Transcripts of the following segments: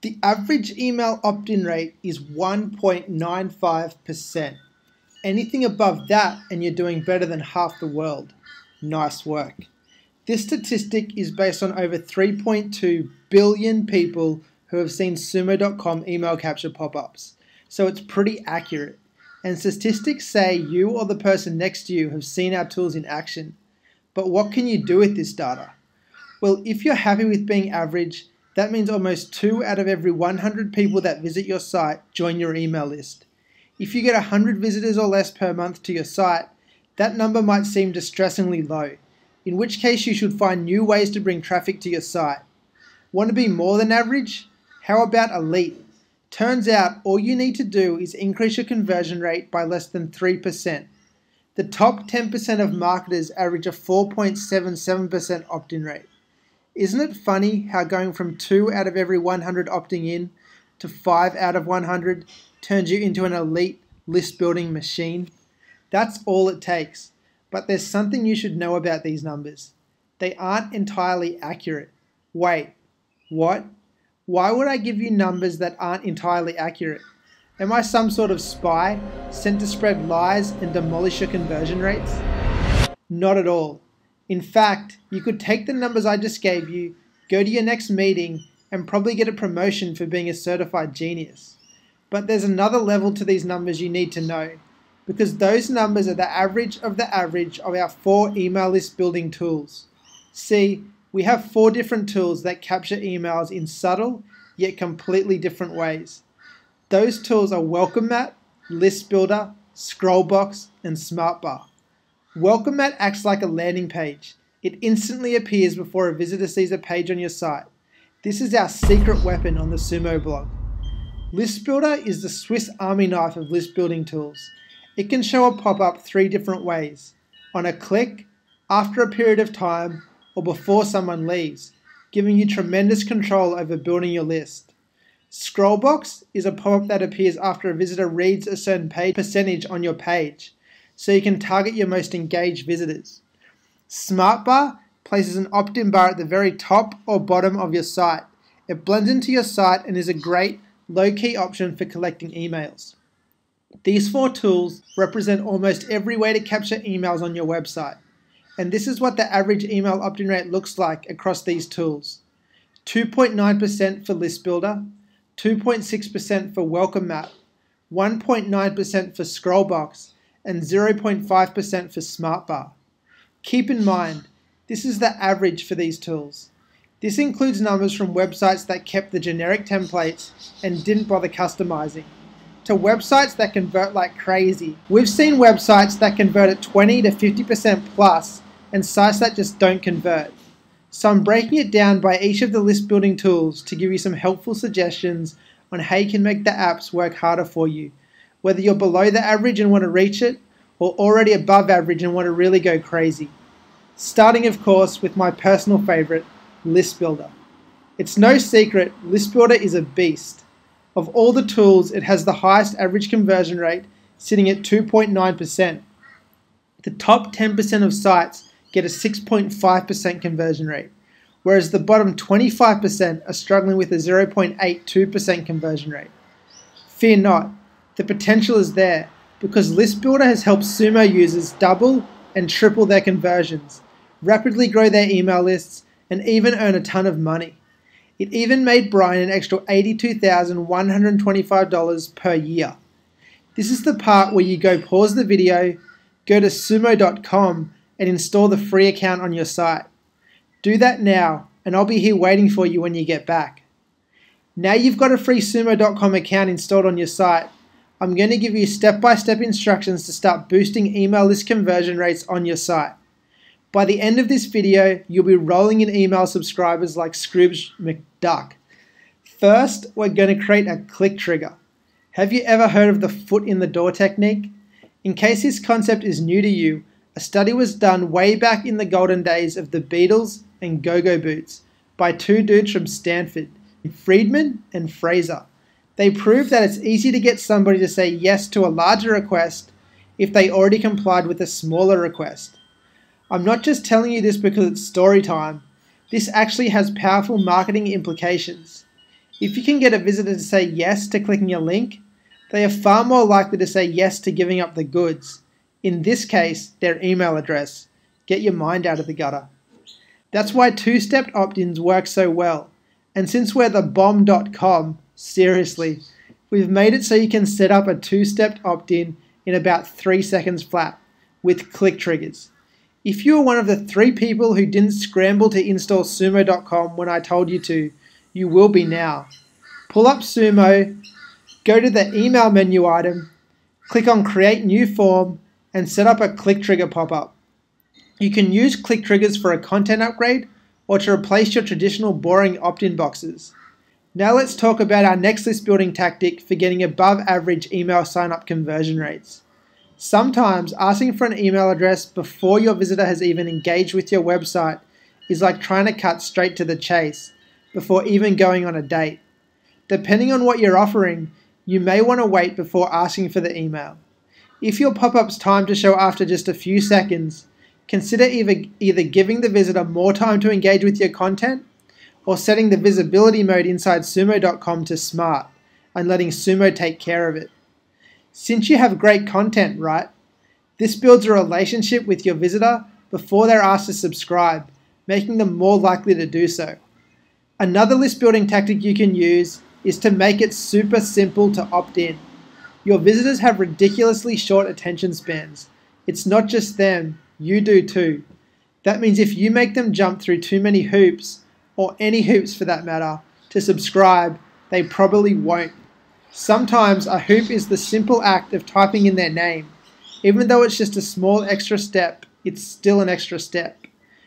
The average email opt in rate is 1.95%. Anything above that, and you're doing better than half the world. Nice work. This statistic is based on over 3.2 billion people who have seen sumo.com email capture pop ups, so it's pretty accurate. And statistics say you or the person next to you have seen our tools in action. But what can you do with this data? Well, if you're happy with being average, that means almost 2 out of every 100 people that visit your site join your email list. If you get 100 visitors or less per month to your site, that number might seem distressingly low, in which case you should find new ways to bring traffic to your site. Want to be more than average? How about elite? Turns out all you need to do is increase your conversion rate by less than 3%. The top 10% of marketers average a 4.77% opt in rate. Isn't it funny how going from 2 out of every 100 opting in to 5 out of 100 turns you into an elite list building machine? That's all it takes. But there's something you should know about these numbers. They aren't entirely accurate. Wait, what? Why would I give you numbers that aren't entirely accurate? Am I some sort of spy sent to spread lies and demolish your conversion rates? Not at all. In fact, you could take the numbers I just gave you, go to your next meeting, and probably get a promotion for being a certified genius. But there's another level to these numbers you need to know, because those numbers are the average of the average of our four email list building tools. See, we have four different tools that capture emails in subtle yet completely different ways. Those tools are Welcome Mat, List Builder, Scrollbox, and SmartBar. Welcome Mat acts like a landing page. It instantly appears before a visitor sees a page on your site. This is our secret weapon on the Sumo blog. List Builder is the Swiss army knife of list building tools. It can show a pop-up three different ways. On a click, after a period of time, or before someone leaves, giving you tremendous control over building your list. Scrollbox is a pop-up that appears after a visitor reads a certain page percentage on your page so you can target your most engaged visitors. SmartBar places an opt-in bar at the very top or bottom of your site. It blends into your site and is a great low-key option for collecting emails. These four tools represent almost every way to capture emails on your website. And this is what the average email opt-in rate looks like across these tools. 2.9% for List Builder, 2.6% for Welcome Mat, 1.9% for Scrollbox, and 0.5% for SmartBar. Keep in mind, this is the average for these tools. This includes numbers from websites that kept the generic templates and didn't bother customizing, to websites that convert like crazy. We've seen websites that convert at 20 to 50% plus and sites that just don't convert. So I'm breaking it down by each of the list building tools to give you some helpful suggestions on how you can make the apps work harder for you whether you're below the average and want to reach it, or already above average and want to really go crazy. Starting, of course, with my personal favorite, List Builder. It's no secret, List Builder is a beast. Of all the tools, it has the highest average conversion rate, sitting at 2.9%. The top 10% of sites get a 6.5% conversion rate, whereas the bottom 25% are struggling with a 0.82% conversion rate. Fear not, the potential is there because List Builder has helped Sumo users double and triple their conversions, rapidly grow their email lists, and even earn a ton of money. It even made Brian an extra $82,125 per year. This is the part where you go pause the video, go to sumo.com, and install the free account on your site. Do that now, and I'll be here waiting for you when you get back. Now you've got a free sumo.com account installed on your site, I'm going to give you step-by-step instructions to start boosting email list conversion rates on your site. By the end of this video, you'll be rolling in email subscribers like Scrooge McDuck. First, we're going to create a click trigger. Have you ever heard of the foot in the door technique? In case this concept is new to you, a study was done way back in the golden days of the Beatles and Go-Go Boots by two dudes from Stanford, Freedman and Fraser. They prove that it's easy to get somebody to say yes to a larger request if they already complied with a smaller request. I'm not just telling you this because it's story time. This actually has powerful marketing implications. If you can get a visitor to say yes to clicking a link, they are far more likely to say yes to giving up the goods. In this case, their email address. Get your mind out of the gutter. That's why two step opt ins work so well. And since we're the bomb.com, seriously, we've made it so you can set up a two step opt in about three seconds flat with click triggers. If you are one of the three people who didn't scramble to install sumo.com when I told you to, you will be now. Pull up Sumo, go to the email menu item, click on Create New Form, and set up a click trigger pop up. You can use click triggers for a content upgrade or to replace your traditional boring opt in boxes. Now let's talk about our next list building tactic for getting above average email sign up conversion rates. Sometimes asking for an email address before your visitor has even engaged with your website is like trying to cut straight to the chase before even going on a date. Depending on what you're offering, you may want to wait before asking for the email. If your pop up's time to show after just a few seconds, consider either, either giving the visitor more time to engage with your content or setting the visibility mode inside sumo.com to smart and letting Sumo take care of it. Since you have great content, right? This builds a relationship with your visitor before they're asked to subscribe, making them more likely to do so. Another list building tactic you can use is to make it super simple to opt in. Your visitors have ridiculously short attention spans. It's not just them, you do too. That means if you make them jump through too many hoops, or any hoops for that matter, to subscribe, they probably won't. Sometimes a hoop is the simple act of typing in their name. Even though it's just a small extra step, it's still an extra step.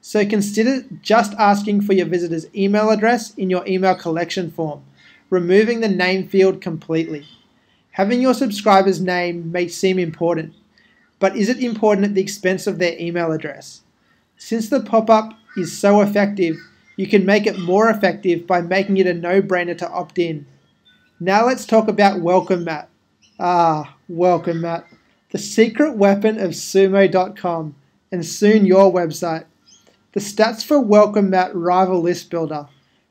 So consider just asking for your visitor's email address in your email collection form, removing the name field completely. Having your subscriber's name may seem important, but is it important at the expense of their email address? Since the pop up is so effective, you can make it more effective by making it a no brainer to opt in. Now let's talk about Welcome Mat. Ah, Welcome Mat, the secret weapon of sumo.com and soon your website. The stats for Welcome Mat rival List Builder.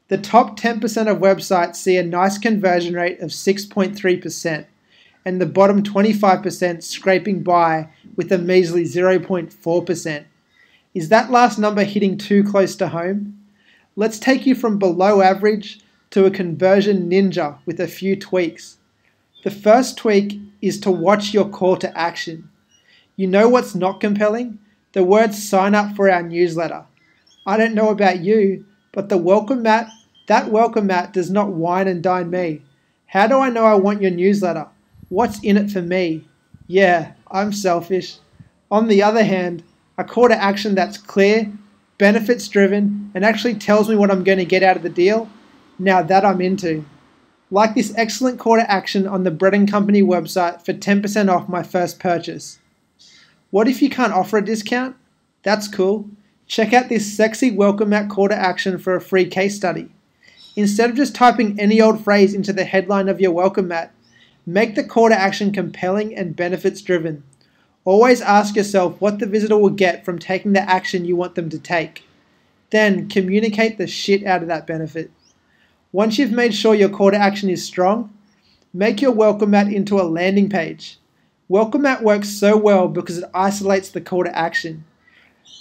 The top 10% of websites see a nice conversion rate of 6.3%, and the bottom 25% scraping by with a measly 0.4%. Is that last number hitting too close to home? Let's take you from below average to a conversion ninja with a few tweaks. The first tweak is to watch your call to action. You know what's not compelling? The words sign up for our newsletter. I don't know about you, but the welcome mat, that welcome mat does not wine and dine me. How do I know I want your newsletter? What's in it for me? Yeah, I'm selfish. On the other hand, a call to action that's clear, benefits driven, and actually tells me what I'm going to get out of the deal, now that I'm into. Like this excellent call to action on the Bread Company website for 10% off my first purchase. What if you can't offer a discount? That's cool. Check out this sexy welcome mat call to action for a free case study. Instead of just typing any old phrase into the headline of your welcome mat, Make the call to action compelling and benefits driven. Always ask yourself what the visitor will get from taking the action you want them to take. Then communicate the shit out of that benefit. Once you've made sure your call to action is strong, make your welcome mat into a landing page. Welcome mat works so well because it isolates the call to action.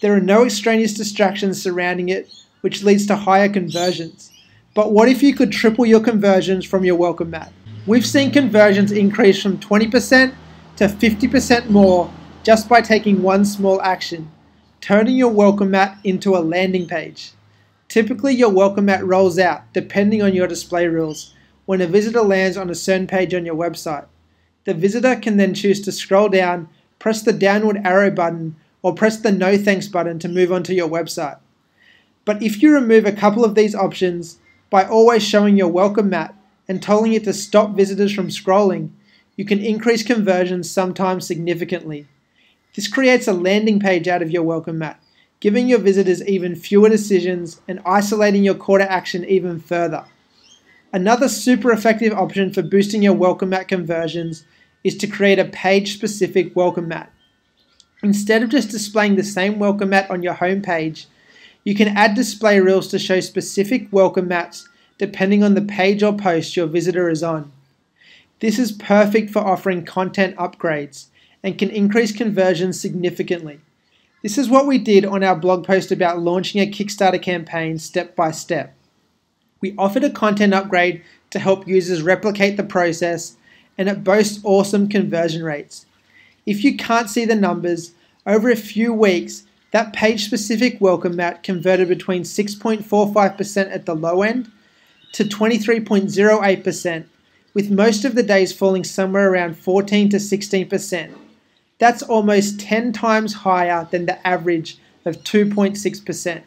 There are no extraneous distractions surrounding it, which leads to higher conversions. But what if you could triple your conversions from your welcome mat? We've seen conversions increase from 20% to 50% more just by taking one small action, turning your welcome mat into a landing page. Typically, your welcome mat rolls out, depending on your display rules, when a visitor lands on a certain page on your website. The visitor can then choose to scroll down, press the downward arrow button, or press the no thanks button to move on to your website. But if you remove a couple of these options by always showing your welcome mat and telling it to stop visitors from scrolling, you can increase conversions sometimes significantly. This creates a landing page out of your welcome mat, giving your visitors even fewer decisions and isolating your call to action even further. Another super effective option for boosting your welcome mat conversions is to create a page specific welcome mat. Instead of just displaying the same welcome mat on your home page, you can add display rules to show specific welcome mats depending on the page or post your visitor is on. This is perfect for offering content upgrades and can increase conversions significantly. This is what we did on our blog post about launching a Kickstarter campaign step by step. We offered a content upgrade to help users replicate the process, and it boasts awesome conversion rates. If you can't see the numbers, over a few weeks, that page specific welcome mat converted between 6.45% at the low end to 23.08%, with most of the days falling somewhere around 14 to 16%. That's almost 10 times higher than the average of 2.6%.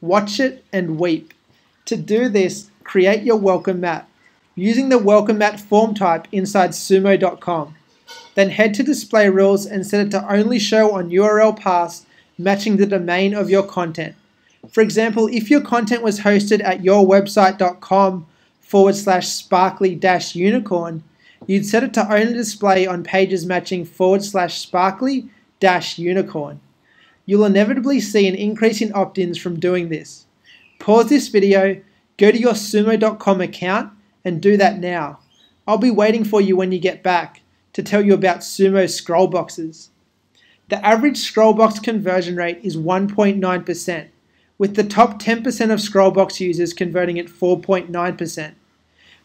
Watch it and weep. To do this, create your welcome mat using the welcome mat form type inside sumo.com. Then head to display rules and set it to only show on URL paths matching the domain of your content. For example, if your content was hosted at yourwebsite.com forward slash sparkly dash unicorn, you'd set it to only display on pages matching forward slash sparkly dash unicorn. You'll inevitably see an increase in opt ins from doing this. Pause this video, go to your sumo.com account, and do that now. I'll be waiting for you when you get back to tell you about Sumo scroll boxes. The average scroll box conversion rate is 1.9%, with the top 10% of scrollbox users converting at 4.9%.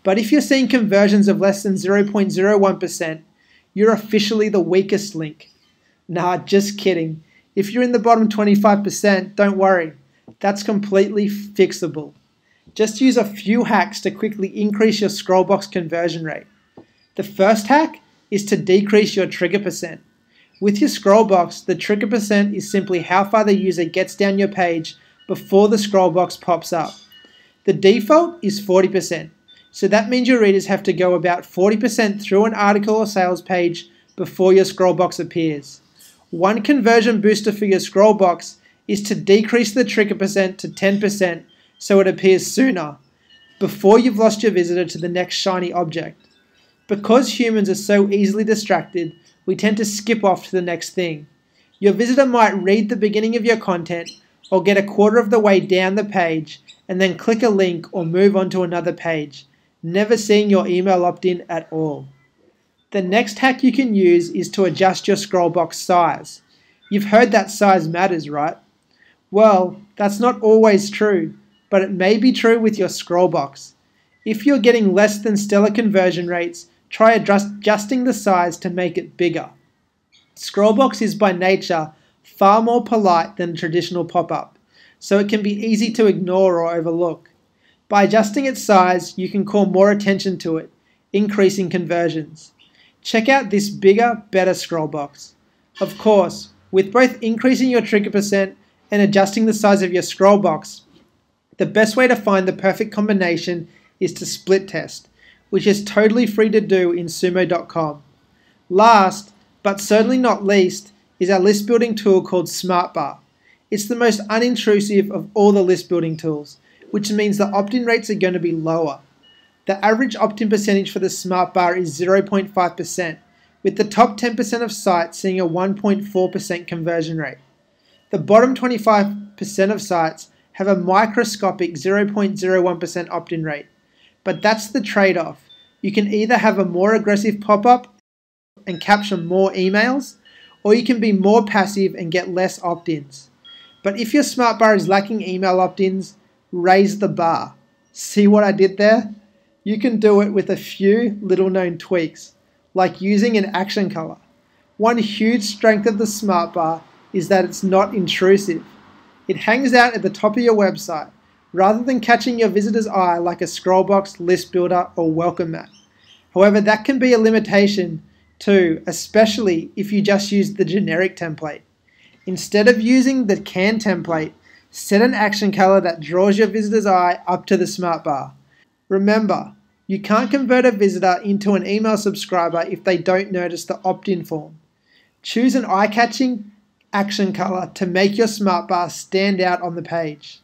But if you're seeing conversions of less than 0.01%, you're officially the weakest link. Nah, just kidding. If you're in the bottom 25%, don't worry. That's completely fixable. Just use a few hacks to quickly increase your scrollbox conversion rate. The first hack is to decrease your trigger percent. With your scrollbox, the trigger percent is simply how far the user gets down your page before the scroll box pops up. The default is 40%. So that means your readers have to go about 40% through an article or sales page before your scroll box appears. One conversion booster for your scroll box is to decrease the trigger percent to 10% so it appears sooner, before you've lost your visitor to the next shiny object. Because humans are so easily distracted, we tend to skip off to the next thing. Your visitor might read the beginning of your content or get a quarter of the way down the page and then click a link or move on to another page never seeing your email opt in at all. The next hack you can use is to adjust your scroll box size. You've heard that size matters, right? Well, that's not always true, but it may be true with your scroll box. If you're getting less than stellar conversion rates, try adjusting the size to make it bigger. Scrollbox is by nature far more polite than a traditional pop up, so it can be easy to ignore or overlook. By adjusting its size, you can call more attention to it, increasing conversions. Check out this bigger, better scroll box. Of course, with both increasing your trigger percent and adjusting the size of your scroll box, the best way to find the perfect combination is to split test, which is totally free to do in sumo.com. Last, but certainly not least, is our list building tool called SmartBar. It's the most unintrusive of all the list building tools which means the opt-in rates are going to be lower. The average opt-in percentage for the SmartBar is 0.5%, with the top 10% of sites seeing a 1.4% conversion rate. The bottom 25% of sites have a microscopic 0.01% opt-in rate, but that's the trade-off. You can either have a more aggressive pop-up and capture more emails, or you can be more passive and get less opt-ins. But if your smart bar is lacking email opt-ins, raise the bar. See what I did there? You can do it with a few little known tweaks, like using an action color. One huge strength of the Smart Bar is that it's not intrusive. It hangs out at the top of your website, rather than catching your visitor's eye like a scroll box, list builder, or welcome mat. However, that can be a limitation too, especially if you just use the generic template. Instead of using the can template, Set an action color that draws your visitor's eye up to the smart bar. Remember, you can't convert a visitor into an email subscriber if they don't notice the opt-in form. Choose an eye-catching action color to make your smart bar stand out on the page.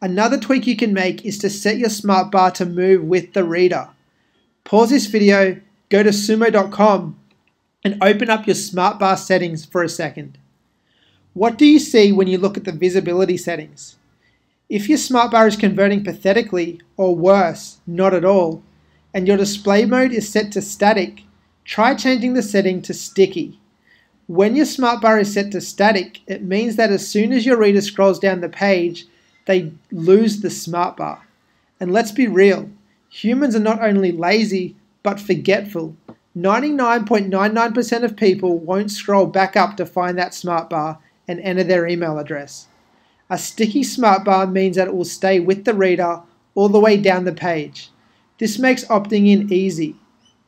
Another tweak you can make is to set your smart bar to move with the reader. Pause this video, go to sumo.com and open up your smart bar settings for a second. What do you see when you look at the visibility settings? If your smart bar is converting pathetically, or worse, not at all, and your display mode is set to static, try changing the setting to sticky. When your smart bar is set to static, it means that as soon as your reader scrolls down the page, they lose the smart bar. And let's be real, humans are not only lazy, but forgetful. 99.99% of people won't scroll back up to find that smart bar and enter their email address. A sticky smart bar means that it will stay with the reader all the way down the page. This makes opting in easy.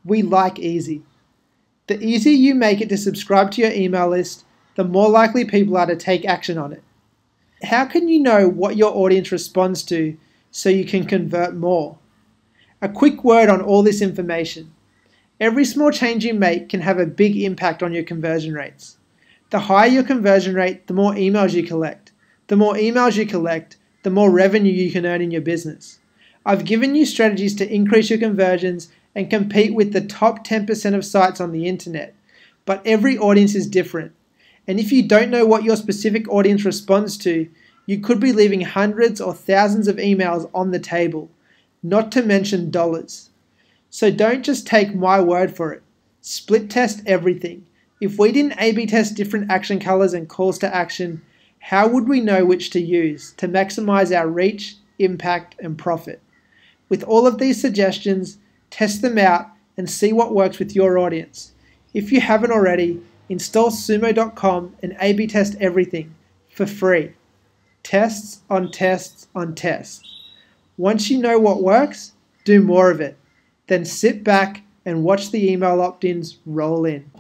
We like easy. The easier you make it to subscribe to your email list, the more likely people are to take action on it. How can you know what your audience responds to so you can convert more? A quick word on all this information. Every small change you make can have a big impact on your conversion rates. The higher your conversion rate, the more emails you collect. The more emails you collect, the more revenue you can earn in your business. I've given you strategies to increase your conversions and compete with the top 10% of sites on the internet. But every audience is different. And if you don't know what your specific audience responds to, you could be leaving hundreds or thousands of emails on the table, not to mention dollars. So don't just take my word for it. Split test everything. If we didn't A B test different action colors and calls to action, how would we know which to use to maximize our reach, impact, and profit? With all of these suggestions, test them out, and see what works with your audience. If you haven't already, install sumo.com and A B test everything for free. Tests on tests on tests. Once you know what works, do more of it. Then sit back and watch the email opt ins roll in.